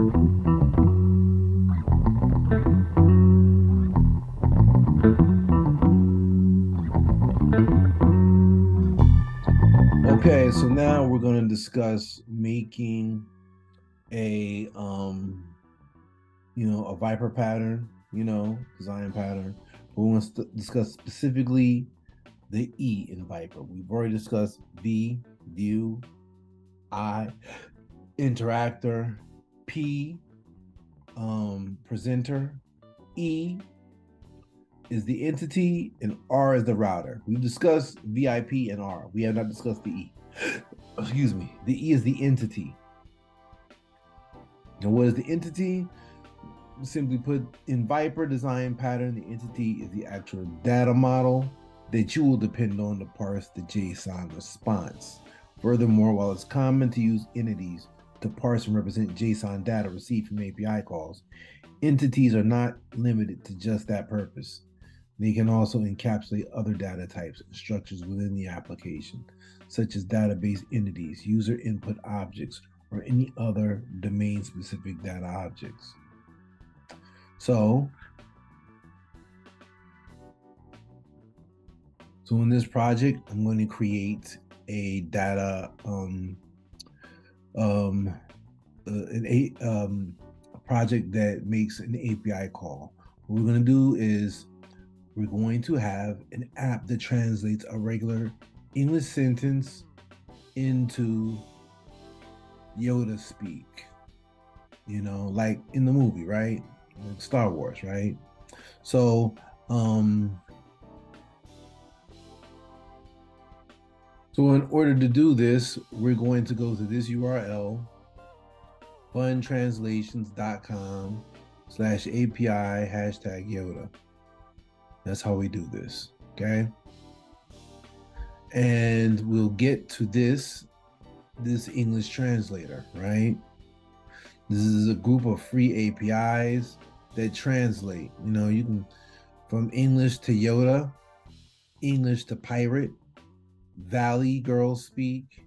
Okay, so now we're going to discuss making a um you know a viper pattern, you know, design pattern. We want to discuss specifically the E in Viper. We've already discussed V, view, I, interactor, P, um, presenter, E is the entity, and R is the router. We've discussed VIP and R. We have not discussed the E. Excuse me. The E is the entity. And what is the entity? Simply put, in Viper design pattern, the entity is the actual data model that you will depend on to parse the JSON response. Furthermore, while it's common to use entities to parse and represent JSON data received from API calls, entities are not limited to just that purpose. They can also encapsulate other data types and structures within the application, such as database entities, user input objects, or any other domain specific data objects. So, so in this project, I'm going to create a data um, um, uh, an a, um, a project that makes an API call. What we're going to do is we're going to have an app that translates a regular English sentence into Yoda speak. You know, like in the movie, right? Star Wars, right? So, um So in order to do this, we're going to go to this URL, funtranslations.com slash API hashtag Yoda. That's how we do this. Okay. And we'll get to this, this English translator, right? This is a group of free APIs that translate. You know, you can from English to Yoda, English to pirate, Valley girls speak,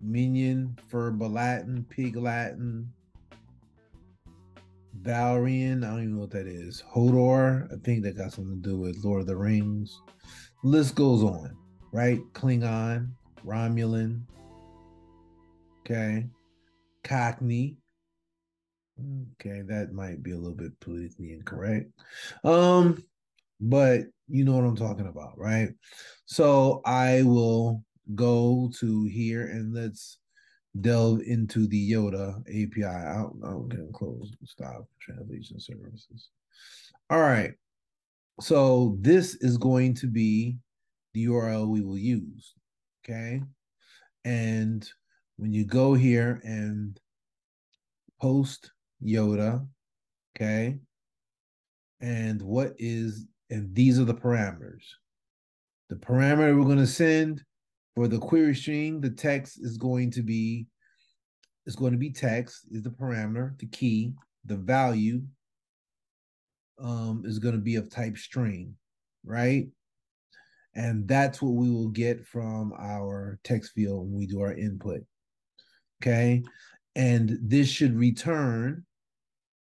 Minion for Latin, Pig Latin, Valyrian, I don't even know what that is. Hodor, I think that got something to do with Lord of the Rings. list goes on, right? Klingon, Romulan, okay, Cockney. Okay, that might be a little bit politically incorrect. Um, but you know what I'm talking about, right? So I will go to here and let's delve into the Yoda API. I'll, I'll get close. Stop translation services. All right. So this is going to be the URL we will use. Okay. And when you go here and post Yoda, okay. And what is, and these are the parameters. The parameter we're going to send for the query string, the text is going to be is going to be text is the parameter, the key, the value um, is going to be of type string, right? And that's what we will get from our text field when we do our input. Okay. And this should return,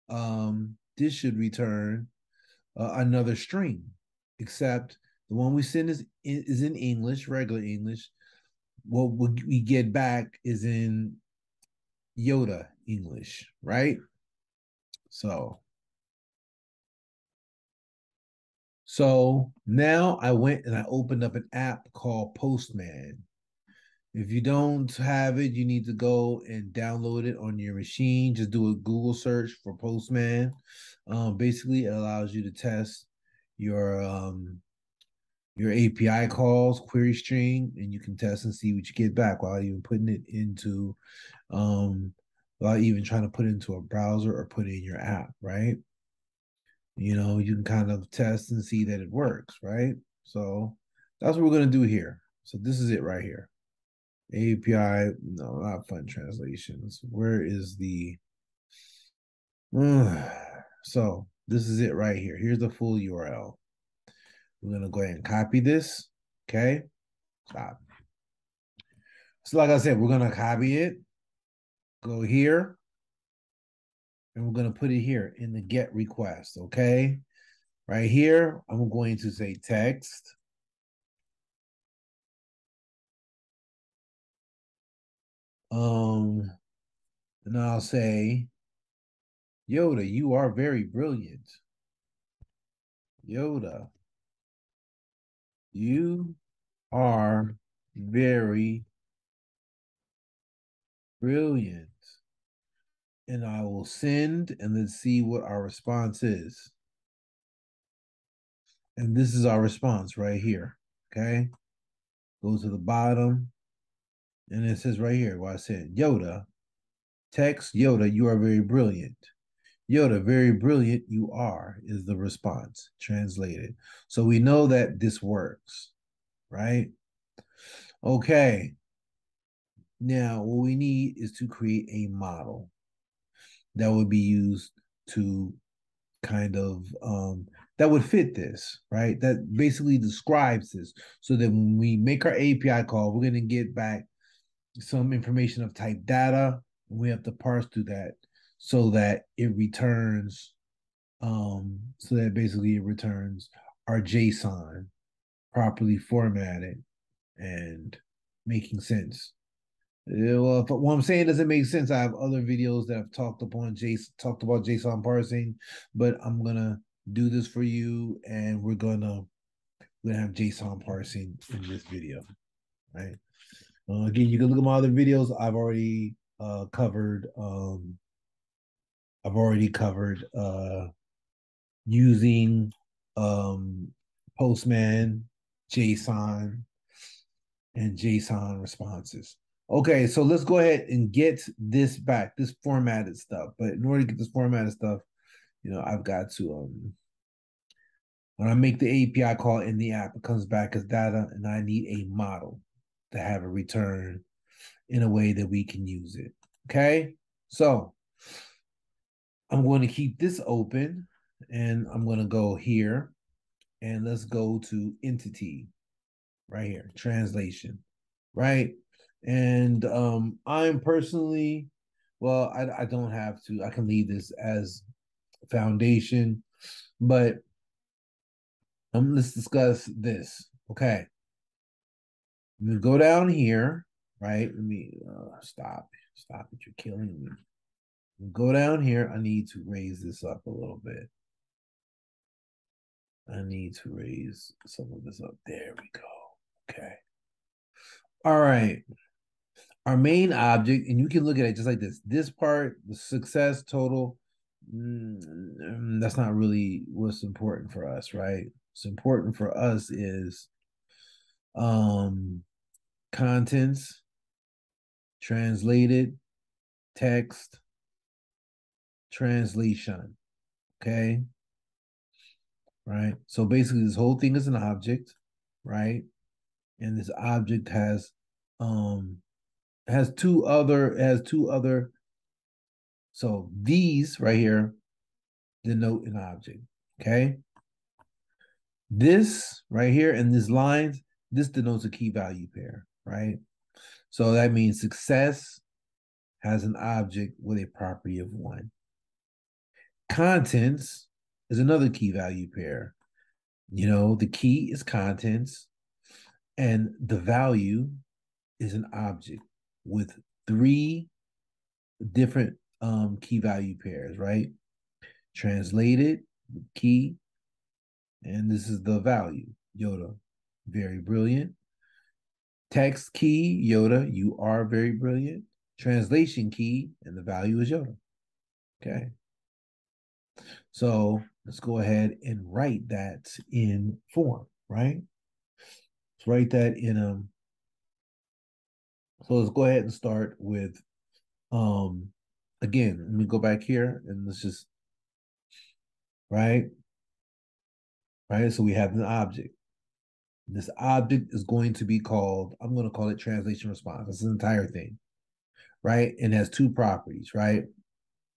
um, this should return uh, another string, except the one we send is, is in English, regular English what we get back is in Yoda English, right? So, so now I went and I opened up an app called Postman. If you don't have it, you need to go and download it on your machine. Just do a Google search for Postman. Um, basically, it allows you to test your um, your API calls, query string, and you can test and see what you get back without even putting it into, um, even trying to put it into a browser or put in your app, right? You know, you can kind of test and see that it works, right? So that's what we're going to do here. So this is it right here. API, no, not fun translations. Where is the, so this is it right here. Here's the full URL. We're going to go ahead and copy this. Okay. Stop. So like I said, we're going to copy it. Go here. and we're going to put it here in the get request, okay? Right here, I'm going to say text. Um, and I'll say, Yoda, you are very brilliant. Yoda, you are very brilliant. And I will send and let's see what our response is. And this is our response right here. Okay. Go to the bottom. And it says right here what I said Yoda, text Yoda, you are very brilliant. Yoda, very brilliant you are, is the response translated. So we know that this works, right? Okay. Now, what we need is to create a model that would be used to kind of um, that would fit this, right? That basically describes this so that when we make our API call, we're going to get back some information of type data. We have to parse through that so that it returns, um, so that basically it returns our JSON properly formatted and making sense. Well, if, what I'm saying doesn't make sense. I have other videos that I've talked upon JSON, talked about JSON parsing, but I'm gonna do this for you, and we're gonna we're gonna have JSON parsing in this video, right? Uh, again, you can look at my other videos. I've already uh, covered. Um, I've already covered uh, using um, Postman, JSON, and JSON responses. Okay, so let's go ahead and get this back, this formatted stuff. But in order to get this formatted stuff, you know, I've got to um when I make the API call in the app, it comes back as data, and I need a model to have a return in a way that we can use it. Okay, so I'm going to keep this open, and I'm going to go here, and let's go to entity right here, translation, right? And um, I'm personally, well, I, I don't have to. I can leave this as foundation, but um, let's discuss this. Okay. We go down here, right? Let me uh, stop. Stop it. You're killing me. Go down here. I need to raise this up a little bit. I need to raise some of this up. There we go. Okay. All right our main object, and you can look at it just like this. This part, the success total, mm, that's not really what's important for us, right? What's important for us is um contents, translated, text, translation. Okay. Right. So basically, this whole thing is an object, right? And this object has um has two other has two other so these right here denote an object okay this right here and this lines this denotes a key value pair right so that means success has an object with a property of one contents is another key value pair you know the key is contents and the value is an object with three different um, key value pairs, right? Translated key, and this is the value, Yoda, very brilliant. Text key, Yoda, you are very brilliant. Translation key, and the value is Yoda. Okay. So let's go ahead and write that in form, right? Let's write that in um so let's go ahead and start with, um, again, let me go back here and let's just, right? Right, so we have an object. This object is going to be called, I'm going to call it translation response. That's the entire thing, right? And has two properties, right?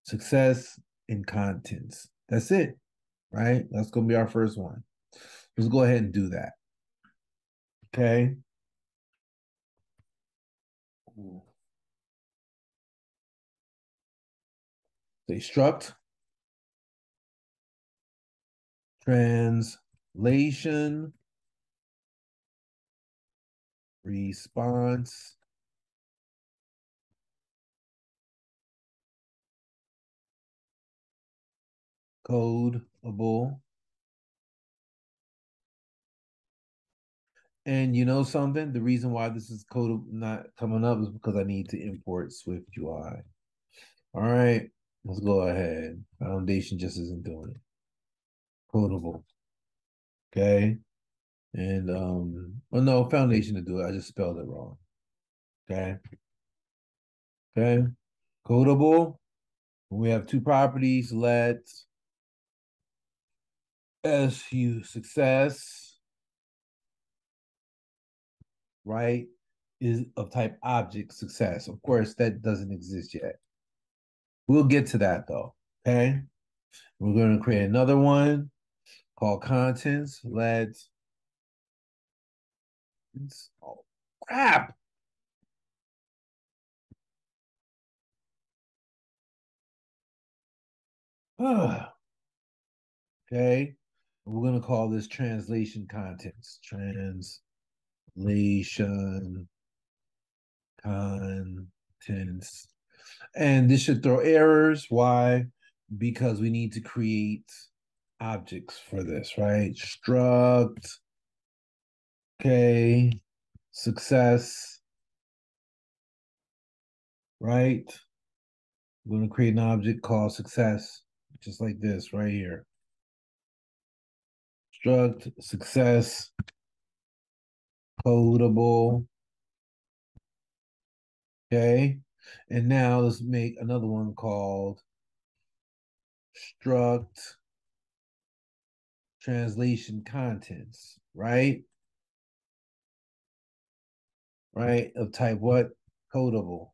Success and contents. That's it, right? That's going to be our first one. Let's go ahead and do that. Okay. Say struct. Translation. Response. Codable. And you know something? The reason why this is code not coming up is because I need to import Swift UI. All right, let's go ahead. Foundation just isn't doing it. Codable. Okay. And um, well, no, foundation to do it. I just spelled it wrong. Okay. Okay. Codable. We have two properties. Let SU success right, is of type object success. Of course, that doesn't exist yet. We'll get to that though, okay? We're going to create another one called contents. Let's, oh, crap. okay, we're going to call this translation contents. Translation contents. And this should throw errors. Why? Because we need to create objects for this, right? Struct, okay, success, right? We're going to create an object called success, just like this right here. Struct, success, codable. Okay. And now let's make another one called struct translation contents, right? Right, of type what? Codable.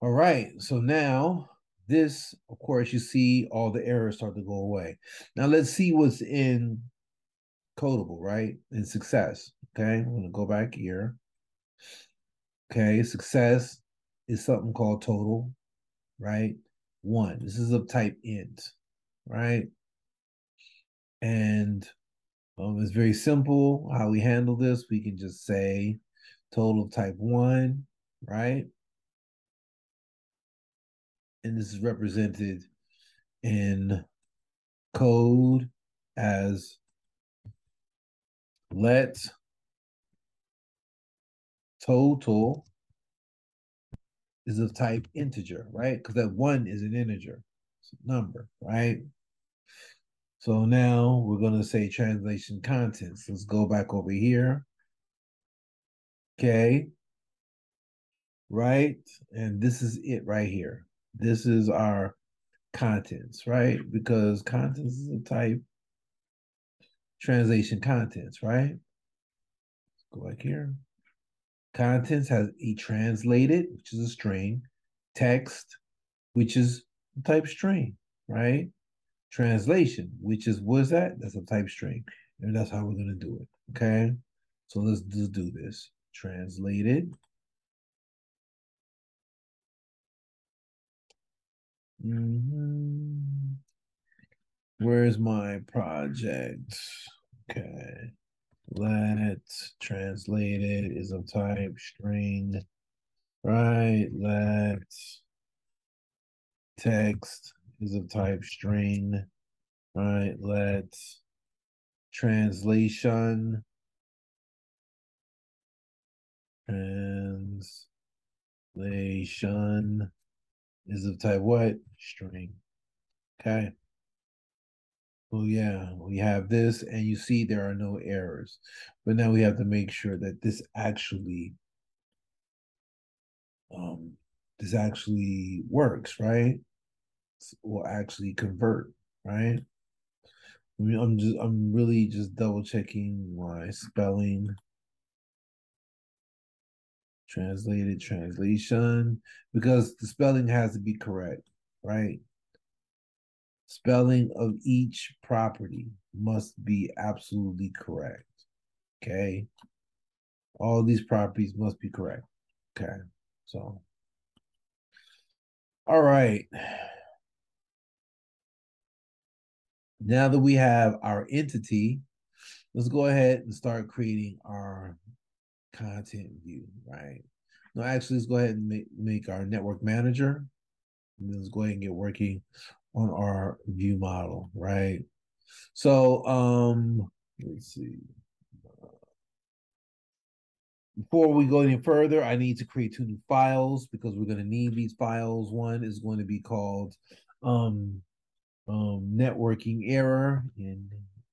All right, so now this, of course, you see all the errors start to go away. Now let's see what's in codable, right? In success. Okay, I'm gonna go back here. Okay, success is something called total, right? One. This is of type int, right? And um, it's very simple how we handle this. We can just say total of type one, right? and this is represented in code as let total is of type integer, right? Because that one is an integer, it's a number, right? So now we're going to say translation contents. Let's go back over here. Okay. Right. And this is it right here this is our contents, right? Because contents is a type translation contents, right? Let's go back here. Contents has a translated, which is a string, text, which is type string, right? Translation, which is what's that? That's a type string. And that's how we're gonna do it. Okay. So let's just do this. Translated Mm-hmm. Where's my project? Okay. Let's translate it is of type string. Right. Let's text is of type string. Right. Let's translation. Translation is of type what? String. Okay. Well, yeah, we have this, and you see there are no errors. But now we have to make sure that this actually um this actually works, right? Will actually convert, right? I'm just I'm really just double checking my spelling translated translation because the spelling has to be correct, right? Spelling of each property must be absolutely correct. Okay. All these properties must be correct. Okay, so all right. Now that we have our entity, let's go ahead and start creating our content view, right? No, actually, let's go ahead and make, make our network manager. Let's go ahead and get working on our view model, right? So, um, let's see. Before we go any further, I need to create two new files because we're going to need these files. One is going to be called um, um, networking error in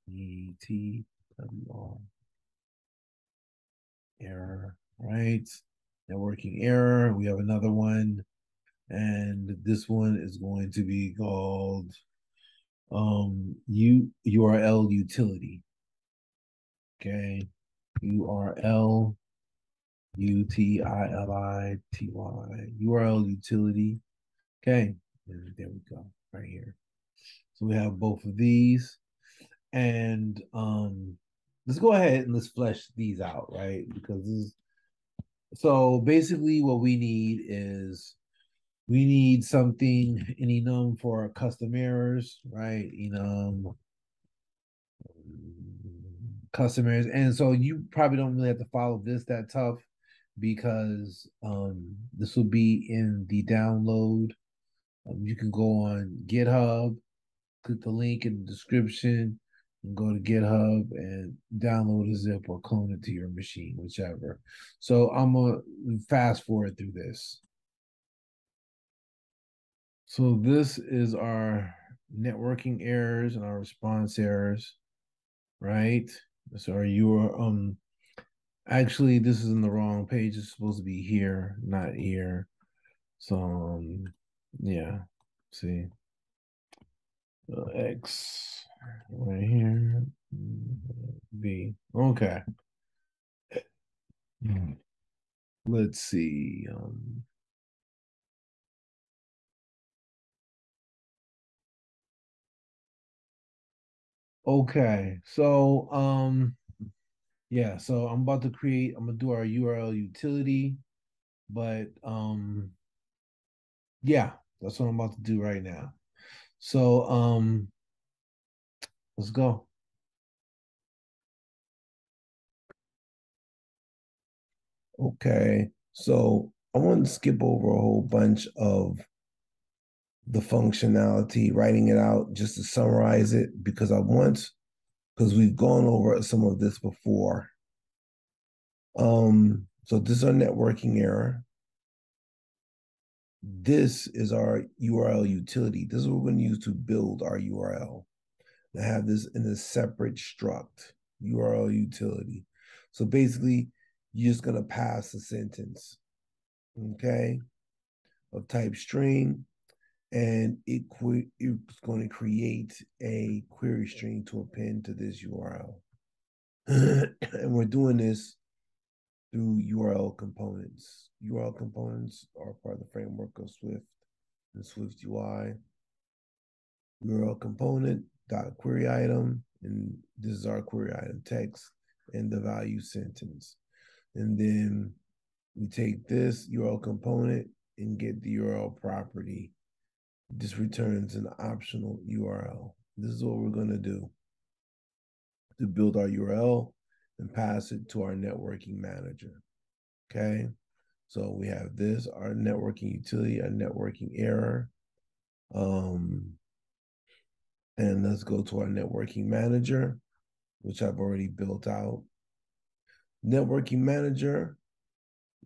E-T W-R error, right? Networking error. We have another one, and this one is going to be called um U URL utility. Okay, URL U T I L I T Y URL utility. Okay, there we go, right here. So we have both of these. And um let's go ahead and let's flesh these out, right? Because this is so basically what we need is we need something in enum for our custom errors, right? Enum custom errors. And so you probably don't really have to follow this that tough because um this will be in the download. Um, you can go on GitHub click the link in the description and go to GitHub and download a zip or clone it to your machine, whichever. So I'm gonna fast forward through this. So this is our networking errors and our response errors, right? So you are um actually this is in the wrong page. It's supposed to be here, not here. So um yeah, see X right here. B. Okay. Let's see. Um, okay. So um yeah, so I'm about to create, I'm gonna do our URL utility, but um yeah, that's what I'm about to do right now. So um let's go. Okay, so I want to skip over a whole bunch of the functionality, writing it out just to summarize it because I want, because we've gone over some of this before. Um, so this is our networking error. This is our URL utility. This is what we're going to use to build our URL. I have this in a separate struct, URL utility. So basically, you're just going to pass a sentence, okay, of type string, and it it's going to create a query string to append to this URL. and we're doing this through URL components. URL components are part of the framework of Swift and SwiftUI. URL component dot query item, and this is our query item text and the value sentence. And then we take this URL component and get the URL property. This returns an optional URL. This is what we're going to do to build our URL and pass it to our networking manager. Okay. So we have this, our networking utility, our networking error. Um, and let's go to our networking manager, which I've already built out. Networking manager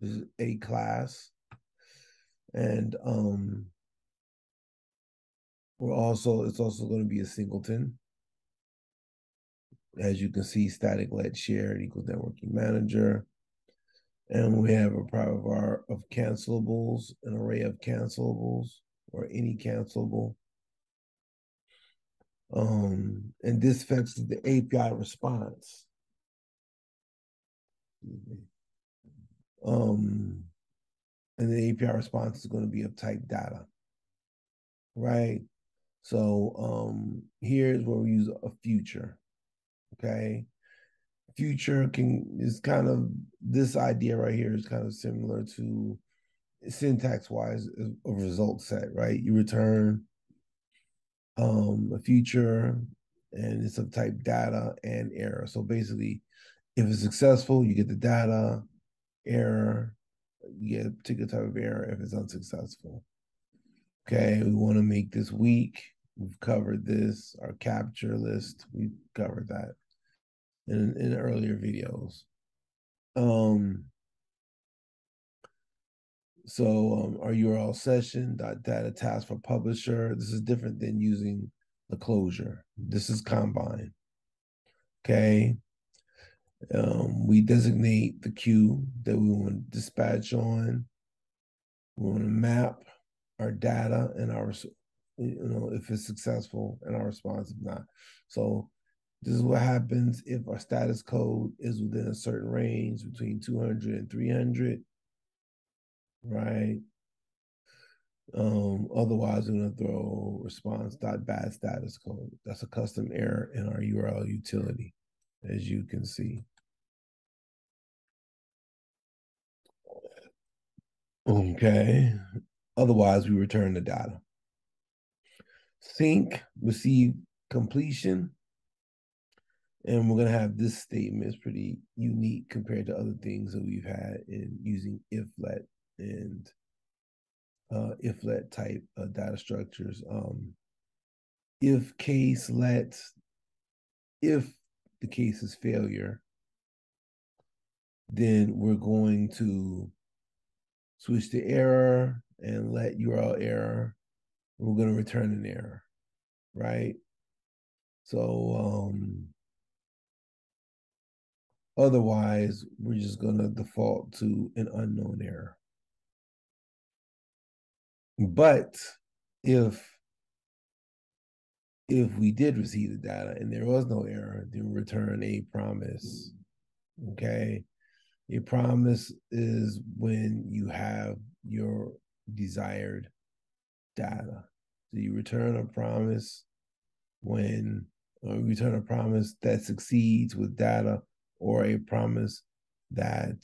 is a class. And um, we're also, it's also going to be a singleton as you can see, static let shared equals networking manager. And we have a private of cancellables, an array of cancellables, or any cancelable. Um, and this fetches the API response. Um, and the API response is going to be of type data, right? So um, here's where we use a future. Okay. future can is kind of this idea right here is kind of similar to syntax wise a result set, right? You return um a future and it's of type data and error. So basically, if it's successful, you get the data, error, you get a particular type of error if it's unsuccessful. Okay, we want to make this weak. We've covered this, our capture list, we've covered that in, in earlier videos. Um, so um, our URL session dot data task for publisher. This is different than using the closure. This is Combine. Okay. Um, we designate the queue that we want to dispatch on. We want to map our data and our, you know, if it's successful and our response if not. So this is what happens if our status code is within a certain range between 200 and 300, right? Um, otherwise, we're going to throw response.bad status code. That's a custom error in our URL utility, as you can see. Okay. Otherwise, we return the data. Sink, receive completion. And we're going to have this statement is pretty unique compared to other things that we've had in using if let and uh, if let type uh, data structures. Um, if case let, if the case is failure, then we're going to switch to error and let URL error. We're going to return an error, right? So um, otherwise, we're just going to default to an unknown error. But if if we did receive the data and there was no error, then return a promise. Okay. A promise is when you have your desired data. So you return a promise when uh, or return a promise that succeeds with data or a promise that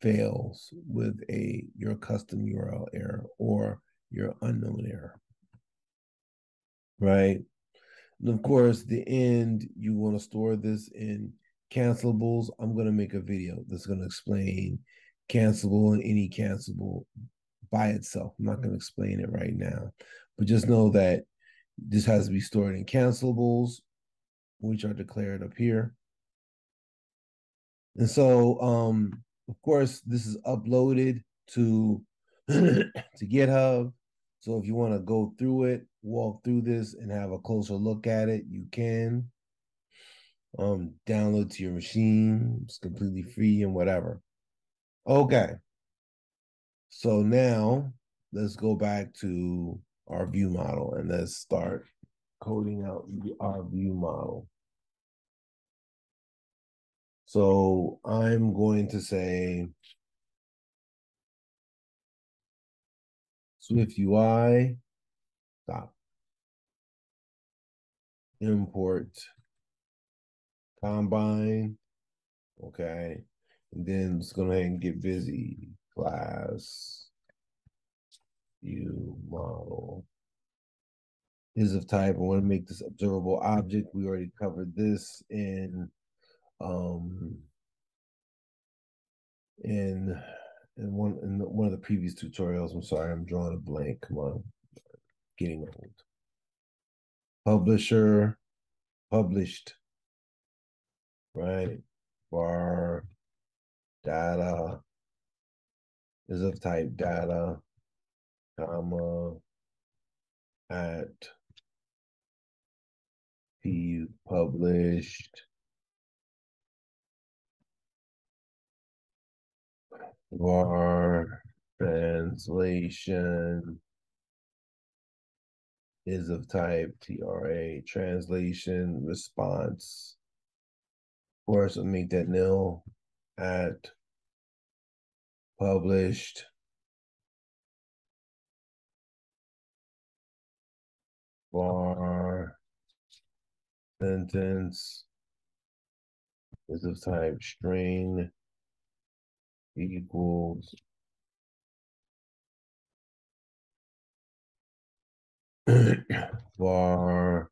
fails with a your custom URL error or your unknown error. Right? And of course, the end, you want to store this in cancellables. I'm going to make a video that's going to explain cancelable and any cancelable by itself. I'm not going to explain it right now, but just know that this has to be stored in cancellables, which are declared up here. And so um, of course, this is uploaded to to GitHub. So if you want to go through it, walk through this and have a closer look at it, you can. Um, download to your machine. It's completely free and whatever. Okay. So now let's go back to our view model and let's start coding out our view model. So I'm going to say SwiftUI stop import combine. Okay. And then let's go ahead and get busy. Class view model. Is of type. I want to make this observable object. We already covered this in um, in in one in one of the previous tutorials. I'm sorry, I'm drawing a blank. Come on, getting old. Publisher, published, right? Var data is of type data, comma at p published var translation is of type TRA translation response. Of course, I'll make that nil at published. var sentence is of type string equals var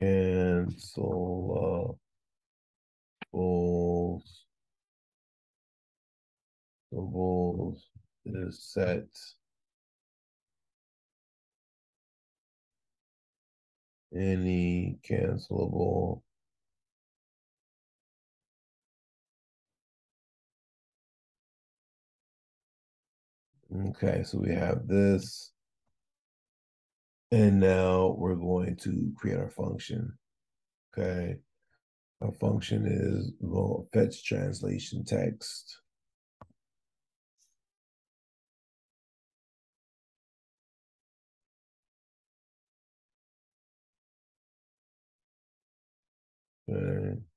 cancel bulls bulls is set. Any cancelable Okay, so we have this. And now we're going to create our function. Okay. Our function is we'll fetch translation text. Okay.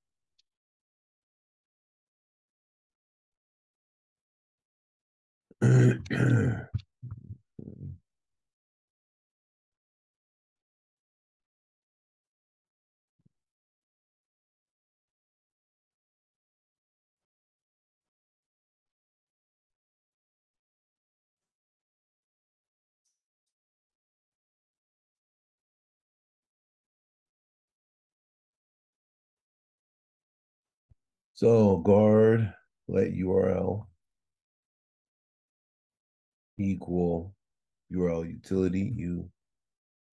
So guard let URL equal URL utility U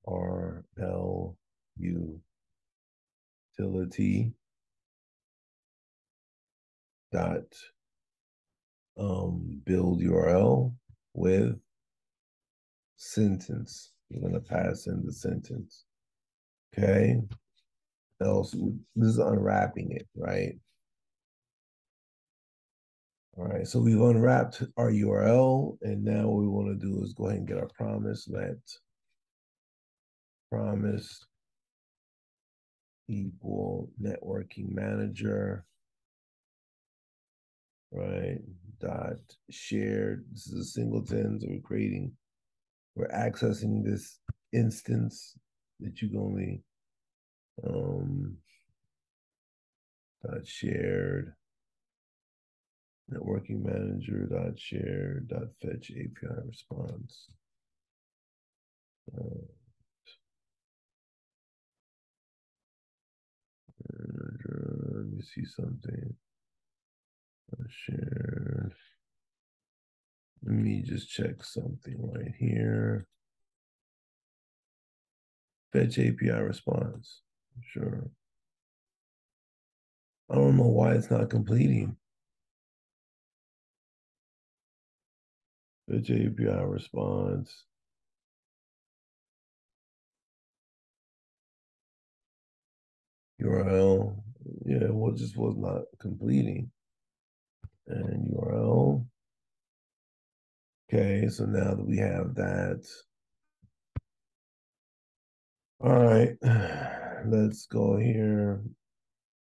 R L U utility dot um build URL with sentence. You're gonna pass in the sentence. Okay. Else this is unwrapping it, right? All right, so we've unwrapped our URL, and now what we want to do is go ahead and get our promise. Let promise equal networking manager, right? Dot shared. This is a singleton, so we're creating, we're accessing this instance that you can only um dot shared networking manager dot share dot fetch API response. Uh, let me see something. Share. Let me just check something right here. Fetch API response. Sure. I don't know why it's not completing. Fetch API response. URL. Yeah, well, just was not completing. And URL. Okay, so now that we have that. All right, let's go here.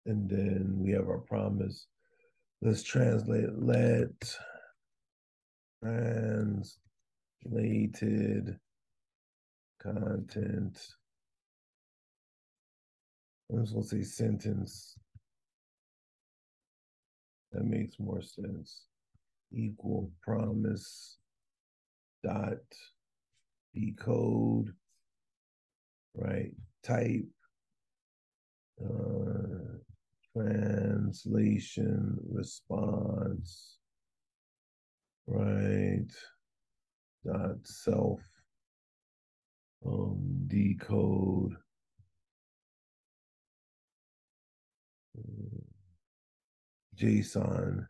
And then we have our promise. Let's translate let translated content. I'm just gonna say sentence. That makes more sense. Equal promise dot decode, right? Type uh, translation response right dot self um decode JSON.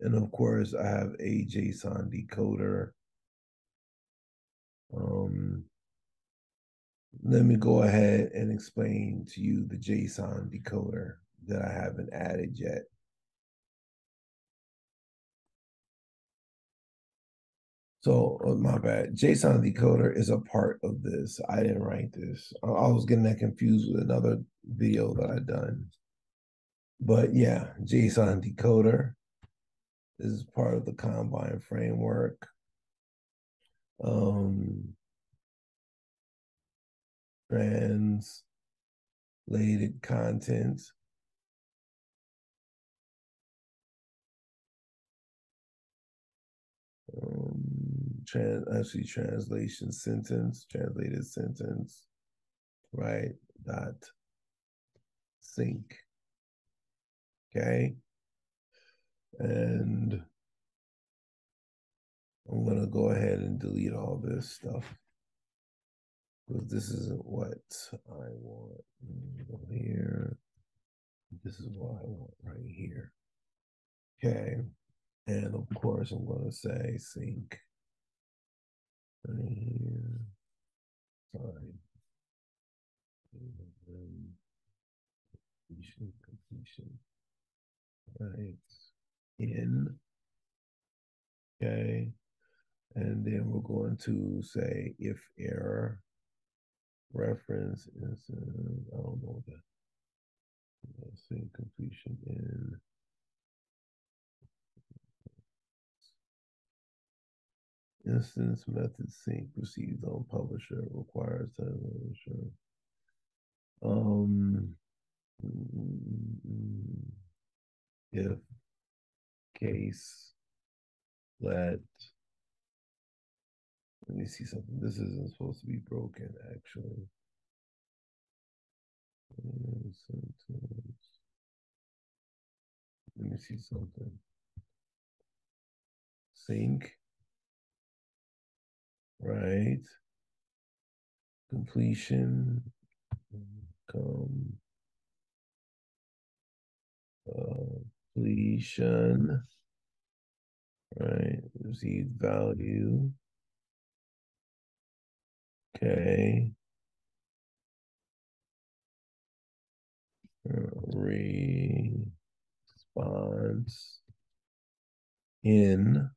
And of course, I have a JSON decoder. Um, let me go ahead and explain to you the JSON decoder that I haven't added yet. So oh, my bad. JSON decoder is a part of this. I didn't write this. I, I was getting that confused with another video that I done. But yeah, JSON decoder is part of the Combine framework. Um, translated content. Um, trans actually translation sentence, translated sentence, right? Dot sink. Okay. And I'm gonna go ahead and delete all this stuff. Because this isn't what I want. Here. This is what I want right here. Okay. And of course, I'm going to say sink here. Sorry. Completion. Right. In. Okay. And then we're going to say if error reference is, uh, I don't know that. Let's completion in. Instance method sink received on publisher requires publisher. Um, if case let let me see something. This isn't supposed to be broken, actually. Let me see something. Sink. Right. Completion. Come. Completion. Right. Receive value. Okay. Response in.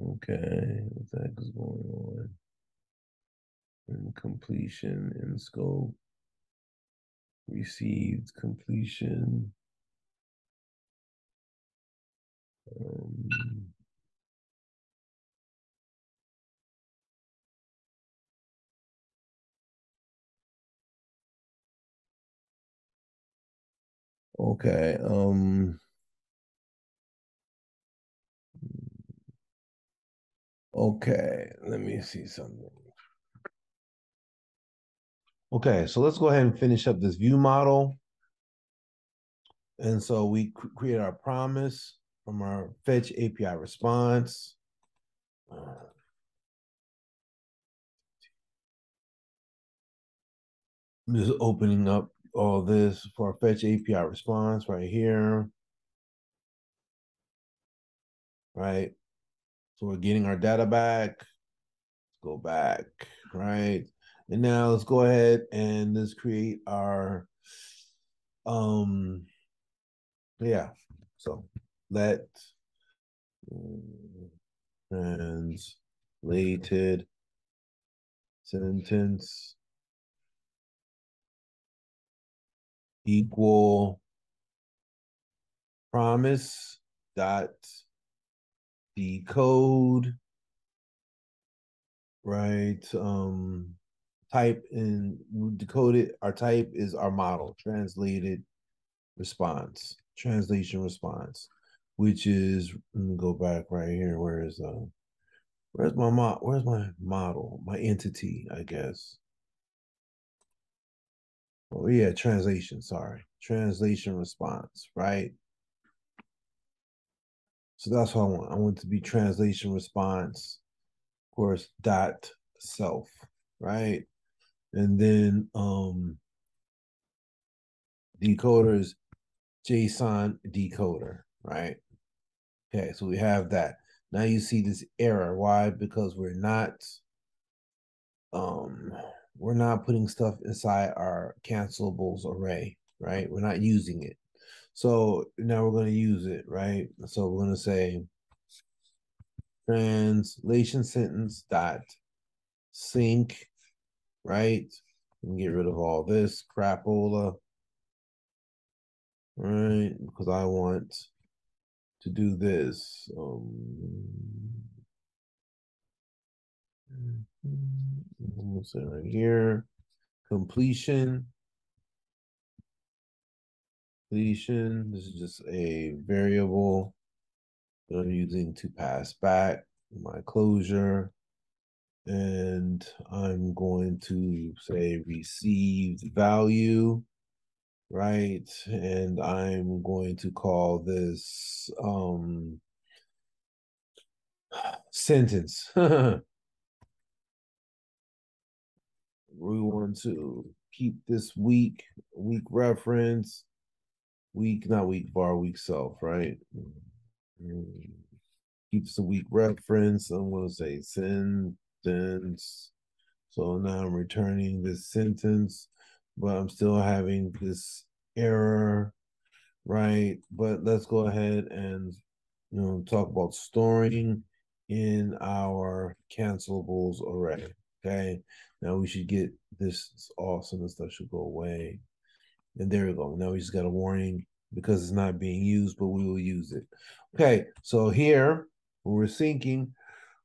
Okay, what the heck is going on? In completion, in scope, received completion. Um, Okay. Um Okay, let me see something. Okay, so let's go ahead and finish up this view model. And so we create our promise from our fetch API response. Uh, I'm just opening up all this for our fetch API response right here. Right. So we're getting our data back. Let's go back, right? And now let's go ahead and let's create our um yeah. So let translated sentence equal promise dot decode right um type and decode it our type is our model translated response translation response which is let me go back right here where is uh where's my mod where's my model my entity i guess Oh yeah, translation, sorry. Translation response, right? So that's what I want. I want to be translation response, of course, dot self, right? And then um decoder JSON decoder, right? Okay, so we have that. Now you see this error. Why? Because we're not um we're not putting stuff inside our cancellables array, right? We're not using it. So now we're going to use it, right? So we're going to say translation sentence dot sink, right? And get rid of all this crapola, right? Because I want to do this. Um, I'm gonna say right here, completion. Completion, this is just a variable that I'm using to pass back my closure. And I'm going to say received value, right? And I'm going to call this um, sentence. we want to keep this weak, weak reference, weak, not weak var, weak self, right? Mm-hmm. Keeps the weak reference. I'm going to say sentence. So now I'm returning this sentence, but I'm still having this error, right? But let's go ahead and you know talk about storing in our cancellables array. Okay. Now we should get this awesome. This stuff should go away. And there we go. Now we just got a warning because it's not being used, but we will use it. Okay, so here we're syncing,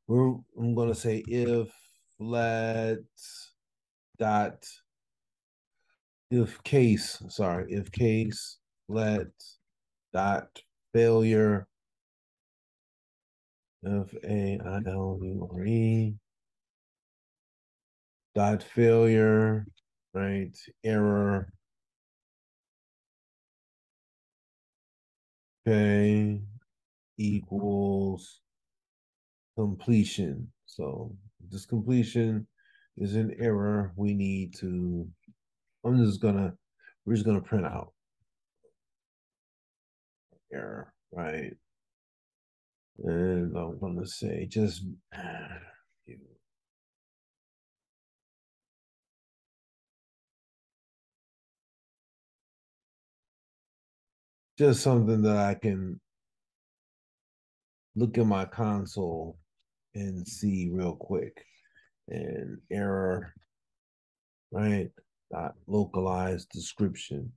we're I'm gonna say if let dot if case, sorry, if case let dot failure F A I L U R E dot failure, right? Error. Okay, equals completion. So this completion is an error. We need to, I'm just gonna, we're just gonna print out error, right? And I'm gonna say just just something that I can look at my console and see real quick. And error, right? Dot localized description.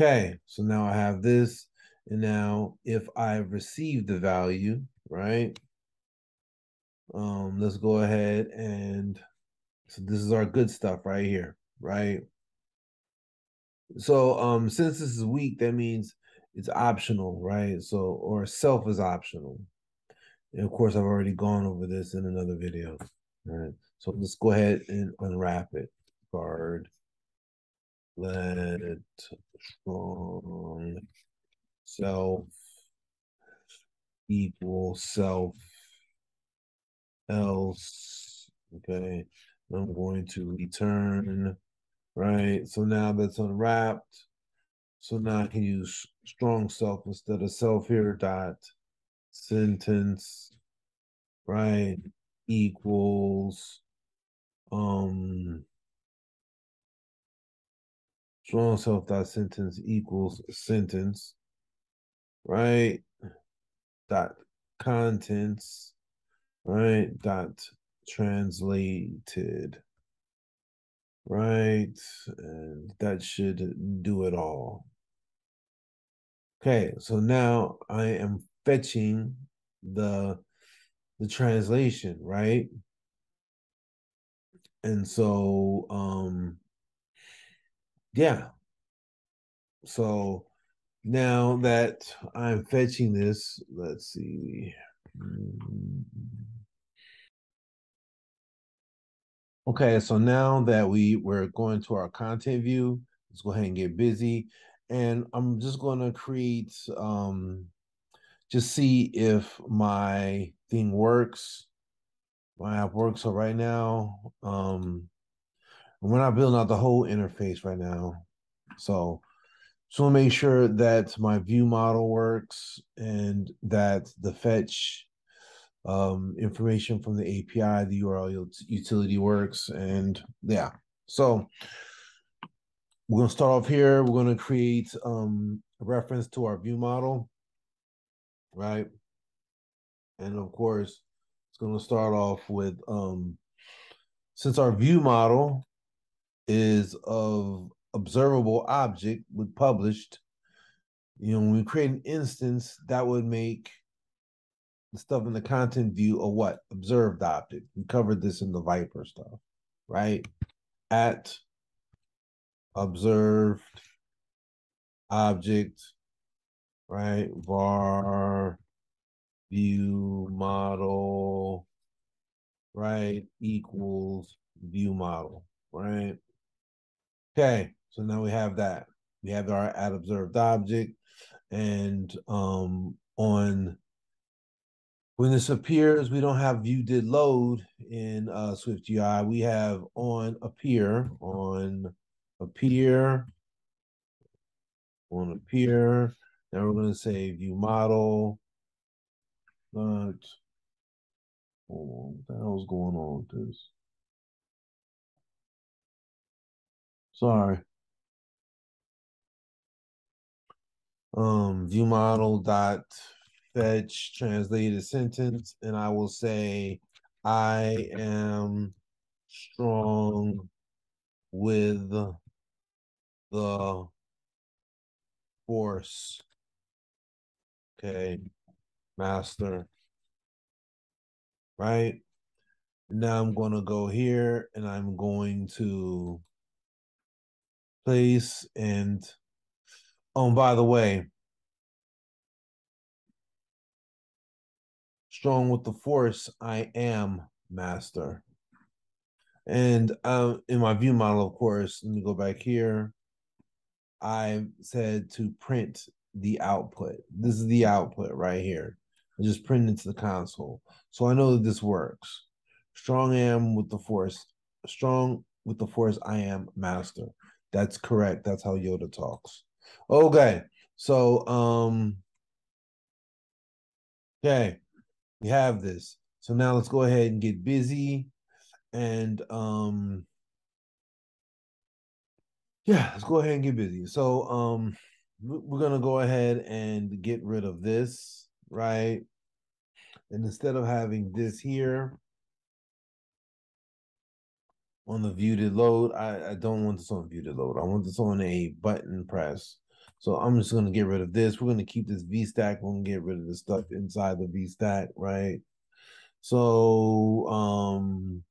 Okay, so now I have this. And now if I've received the value, right? Um, let's go ahead and so this is our good stuff right here, right? So um since this is weak, that means it's optional, right? So or self is optional. And of course, I've already gone over this in another video. All right. So let's go ahead and unwrap it. Guard. Let strong self equal self else. Okay. I'm going to return, right? So now that's unwrapped. So now I can use strong self instead of self here, dot sentence, right, equals, um, strong self dot sentence equals sentence, right, dot contents, right, dot translated, right, and that should do it all. Okay, so now I am fetching the the translation, right? And so um yeah. So now that I'm fetching this, let's see. Okay, so now that we we're going to our content view, let's go ahead and get busy. And I'm just going to create um just see if my thing works. My app works. So right now, um, we're not building out the whole interface right now. So just want to make sure that my view model works and that the fetch um, information from the API, the URL utility works. And yeah, so we're going to start off here. We're going to create um, a reference to our view model right? And of course, it's going to start off with um, since our view model is of observable object with published, you know, when we create an instance, that would make stuff in the content view a what? Observed object. We covered this in the VIPER stuff, right? At observed object right? var view model, right, equals view model, right? Okay, so now we have that. We have our add observed object, and um, on when this appears, we don't have view did load in uh, SwiftUI. We have on appear, on appear, on appear. Now we're going to say view model. But what the hell's going on with this? Sorry. Um, view model dot fetch translated sentence, and I will say, I am strong with the force. Okay, master. Right? Now I'm going to go here and I'm going to place and oh, by the way, strong with the force, I am master. And uh, in my view model, of course, let me go back here. I said to print the output. This is the output right here. I just print it to the console. So I know that this works. Strong am with the force. Strong with the force, I am master. That's correct. That's how Yoda talks. Okay. So um okay, we have this. So now let's go ahead and get busy and um yeah, let's go ahead and get busy. So um we're gonna go ahead and get rid of this, right? And instead of having this here on the view to load, I, I don't want this on view to load. I want this on a button press. So I'm just gonna get rid of this. We're gonna keep this V stack. We're gonna get rid of the stuff inside the V stack, right? So um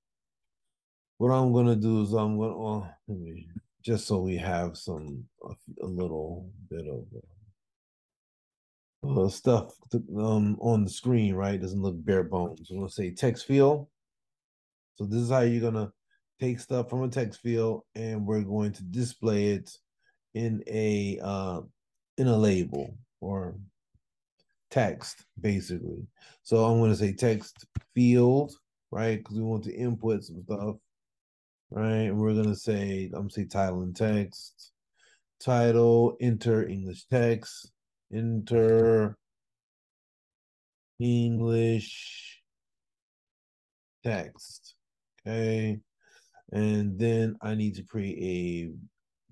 what I'm gonna do is I'm gonna well, let me just so we have some a, a little bit of uh, stuff to, um, on the screen, right? Doesn't look bare bones. I'm gonna say text field. So this is how you're gonna take stuff from a text field, and we're going to display it in a uh, in a label or text, basically. So I'm gonna say text field, right? Because we want to input some stuff right? And we're gonna say, I'm gonna say title and text. Title, enter English text, enter English text. Okay. And then I need to create a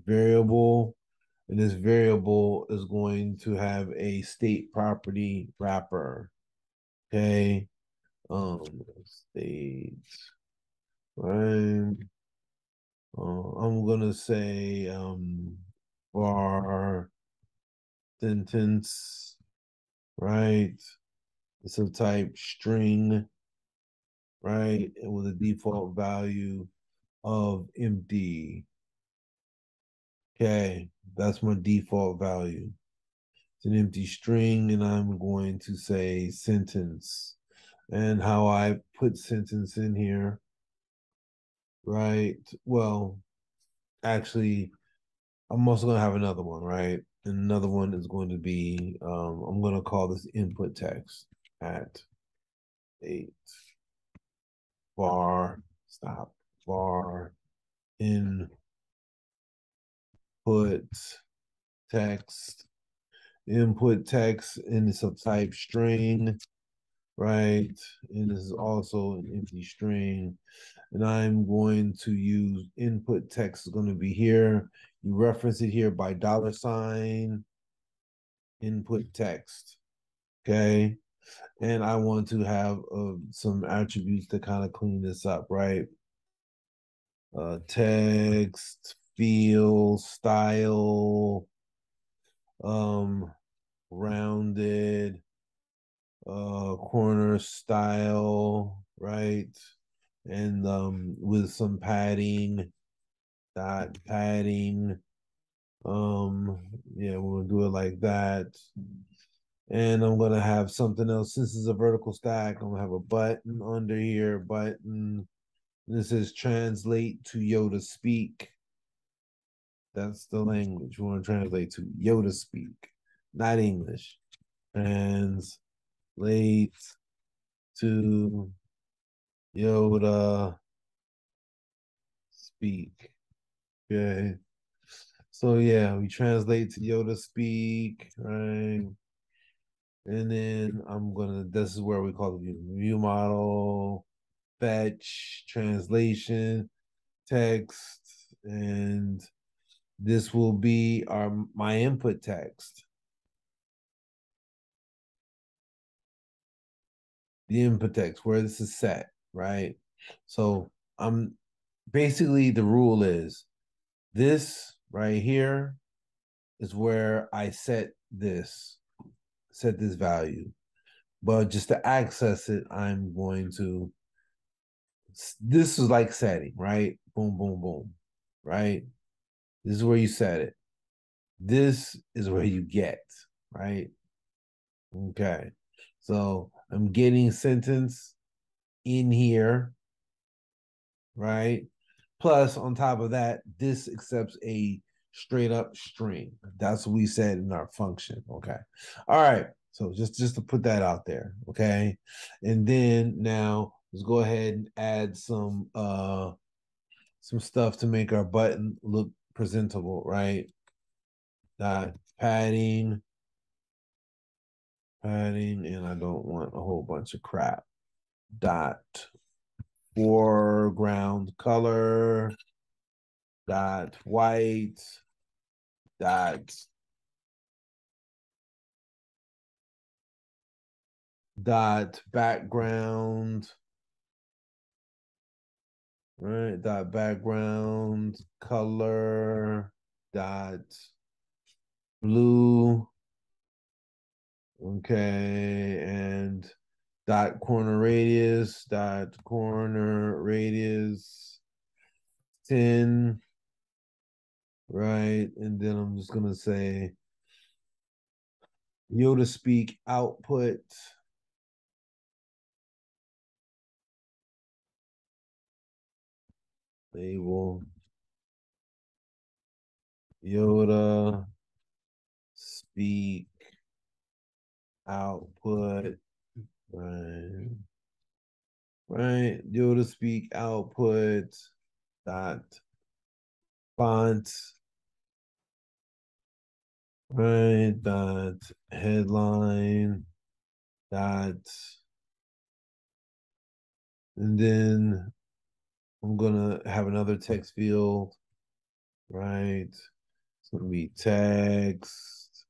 variable. And this variable is going to have a state property wrapper. Okay. Um state right uh, I'm gonna say um var sentence, right? It's a type string, right? And with a default value of empty. Okay, that's my default value. It's an empty string, and I'm going to say sentence. And how I put sentence in here right? Well, actually, I'm also gonna have another one, right? Another one is going to be um, I'm gonna call this input text at eight bar stop bar input text input text in the subtype string right and this is also an empty string and I'm going to use input text is going to be here. You reference it here by dollar sign input text. Okay. And I want to have uh, some attributes to kind of clean this up, right? Uh, text, field, style, um, rounded, uh, corner style, right? and um, with some padding, dot padding. Um, yeah, we'll do it like that. And I'm gonna have something else. Since it's a vertical stack, I'm gonna have a button under here, button. This is translate to Yoda speak. That's the language we want to translate to Yoda speak, not English. Translate to Yoda speak. Okay. So yeah, we translate to Yoda speak, right? And then I'm gonna this is where we call the view model, fetch, translation, text, and this will be our my input text. The input text where this is set, right? So I'm basically the rule is this right here is where I set this, set this value. But just to access it, I'm going to, this is like setting, right? Boom, boom, boom, right? This is where you set it. This is where you get, right? Okay. So I'm getting sentence in here, right? Plus, on top of that, this accepts a straight up string. That's what we said in our function. Okay. All right. So just just to put that out there. Okay. And then now let's go ahead and add some uh some stuff to make our button look presentable, right? Dot padding, padding, and I don't want a whole bunch of crap. Dot foreground color, dot white, dot dot background right? Dot background color dot blue. Okay and dot corner radius dot corner radius 10 right? And then i'm just gonna say yoda speak output label Yoda speak output right. Right Yoda speak output dot font. Right dot headline dot. And then I'm gonna have another text field, right? It's gonna be text,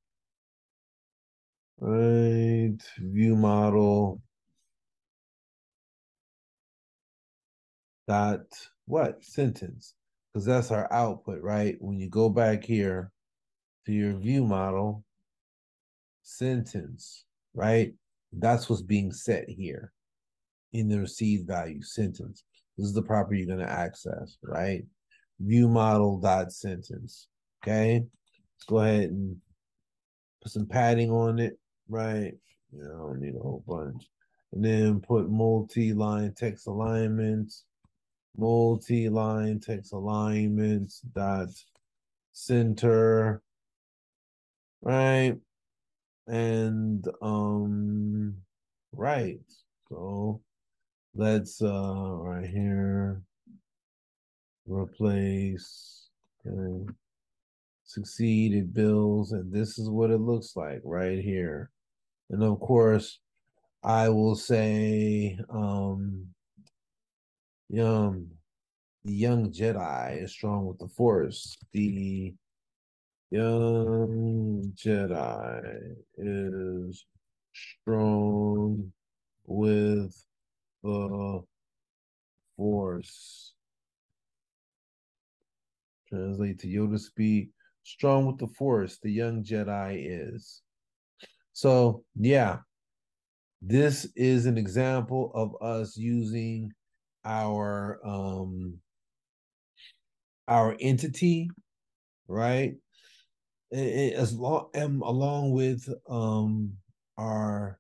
right? View model dot what sentence? Because that's our output, right? When you go back here to your view model, sentence, right? That's what's being set here in the received value sentence. This is the property you're going to access, right? View model dot sentence. Okay. Let's go ahead and put some padding on it, right? You know, I don't need a whole bunch. And then put multi-line text alignments, multi-line text alignments dot center, right? And um, right. So let's uh right here. Replace. Okay. succeed it builds and this is what it looks like right here. And of course i will say um young the young jedi is strong with the force. The young jedi is strong with the force. Translate to Yoda speak. Strong with the force, the young Jedi is. So, yeah, this is an example of us using our um our entity, right? It, as long um, along with um our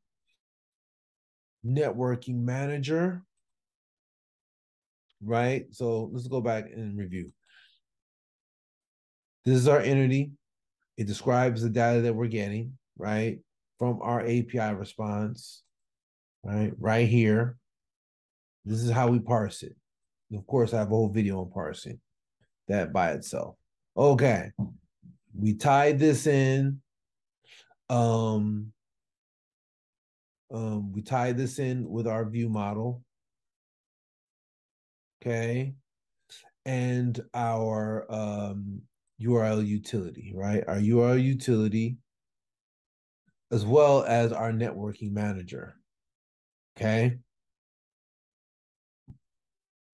networking manager, right? So let's go back and review. This is our entity. It describes the data that we're getting, right? From our API response, right? Right here. This is how we parse it. Of course, I have a whole video on parsing that by itself. Okay. We tied this in. Um, um, we tie this in with our view model. Okay. And our um, URL utility, right? Our URL utility, as well as our networking manager. Okay.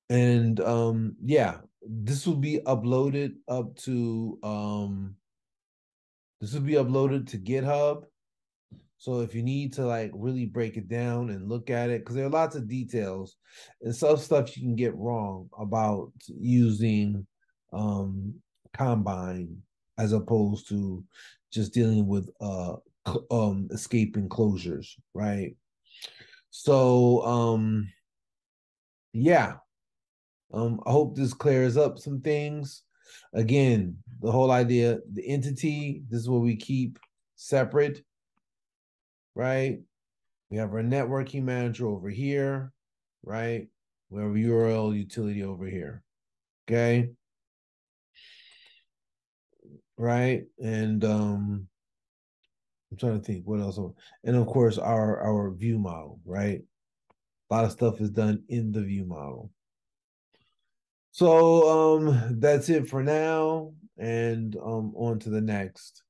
And um, yeah, this will be uploaded up to um this will be uploaded to GitHub. So if you need to like really break it down and look at it, because there are lots of details and some stuff you can get wrong about using um Combine as opposed to just dealing with uh um escape enclosures, right? So um yeah. Um I hope this clears up some things. Again, the whole idea, the entity, this is what we keep separate, right? We have our networking manager over here, right? We have URL utility over here. Okay right? And um I'm trying to think what else. And of course, our our view model, right? A lot of stuff is done in the view model. So um that's it for now, and um on to the next.